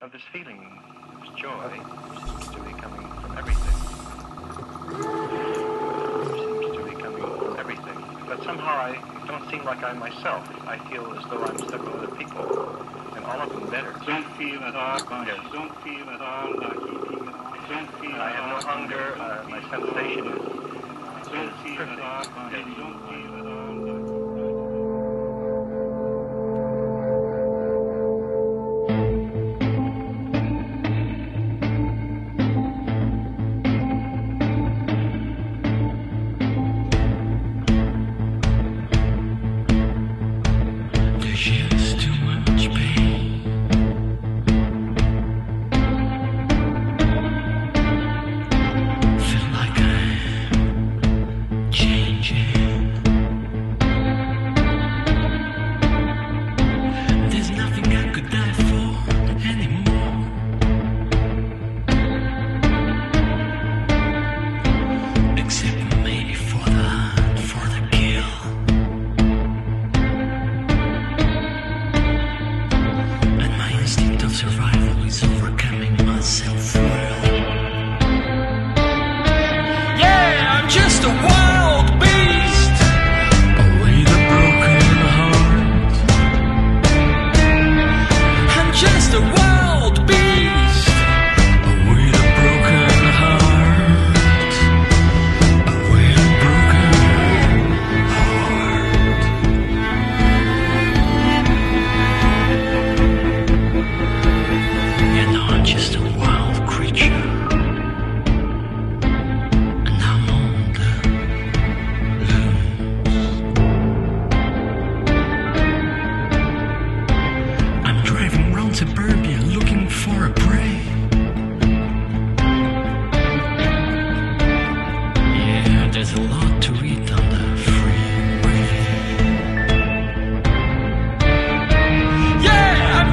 of this feeling, this joy, seems to be coming from everything. Seems to be coming from everything. But somehow I don't seem like I'm myself. I feel as though I'm several other people, and all of them better. Don't feel at all like Yes. Don't feel at all like eating at all. Don't feel I have no hunger. Uh, my sensation is, Don't feel at all like. Don't feel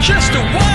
just a while.